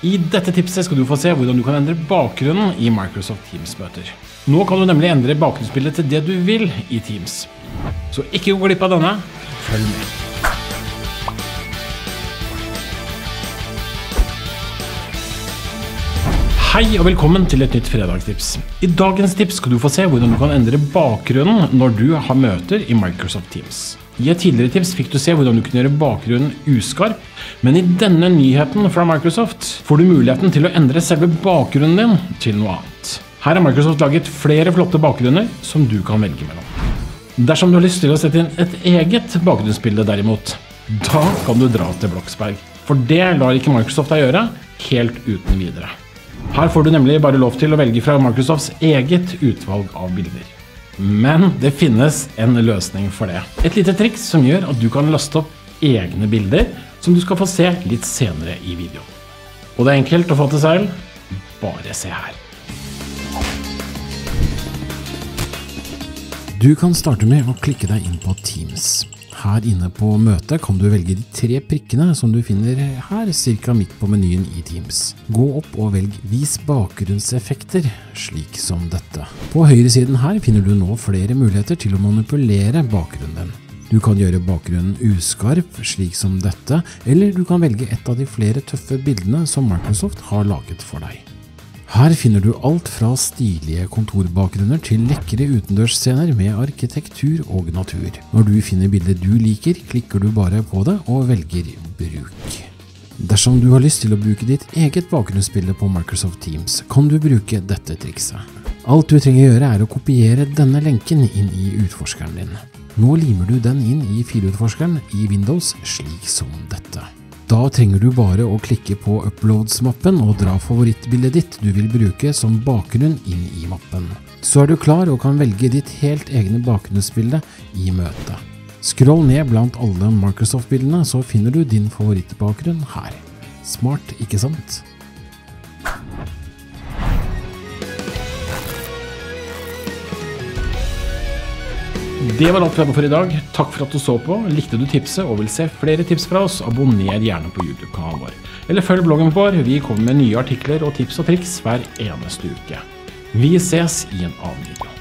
I dette tipset skal du få se hvordan du kan endre bakgrunnen i Microsoft Teams-møter. Nå kan du nemlig endre bakgrunnsbildet til det du vil i Teams. Så ikke gå glipp av denne. Følg med. Hei og velkommen til et nytt fredagstips. I dagens tips skal du få se hvordan du kan endre bakgrunnen når du har møter i Microsoft Teams. I et tidligere tips fikk du se hvordan du kunne gjøre bakgrunnen uskarp, men i denne nyheten fra Microsoft får du muligheten til å endre selve bakgrunnen din til noe annet. Her har Microsoft laget flere flotte bakgrunner som du kan velge mellom. Dersom du har lyst til å sette inn et eget bakgrunnsbilde derimot, da kan du dra til Bloksberg. For det lar ikke Microsoft deg gjøre helt uten videre. Her får du nemlig bare lov til å velge fra Microsofts eget utvalg av bilder. Men det finnes en løsning for det. Et lite triks som gjør at du kan laste opp egne bilder, som du skal få se litt senere i videoen. Og det er enkelt å få til selv. Bare se her. Du kan starte med å klikke deg inn på Teams. Her inne på møtet kan du velge de tre prikkene som du finner her ca. midt på menyen i Teams. Gå opp og velg Vis bakgrunnseffekter, slik som dette. På høyresiden her finner du nå flere muligheter til å manipulere bakgrunnen din. Du kan gjøre bakgrunnen uskarp, slik som dette, eller du kan velge et av de flere tøffe bildene som Microsoft har laget for deg. Her finner du alt fra stilige kontorbakgrunner til lekre utendørsscener med arkitektur og natur. Når du finner bildet du liker, klikker du bare på det og velger bruk. Dersom du har lyst til å bruke ditt eget bakgrunnsbilde på Microsoft Teams, kan du bruke dette trikset. Alt du trenger å gjøre er å kopiere denne lenken inn i utforskeren din. Nå limer du den inn i filutforskeren i Windows slik som dette. Da trenger du bare å klikke på Uploads-mappen og dra favorittbildet ditt du vil bruke som bakgrunn inn i mappen. Så er du klar og kan velge ditt helt egne bakgrunnsbilde i møtet. Scroll ned blant alle Microsoft-bildene, så finner du din favorittbakgrunn her. Smart, ikke sant? Det var alt vi hadde for i dag. Takk for at du så på. Likte du tipset og vil se flere tips fra oss, abonner gjerne på YouTube-kanalen vår. Eller følg bloggen vår. Vi kommer med nye artikler og tips og triks hver eneste uke. Vi ses i en annen video.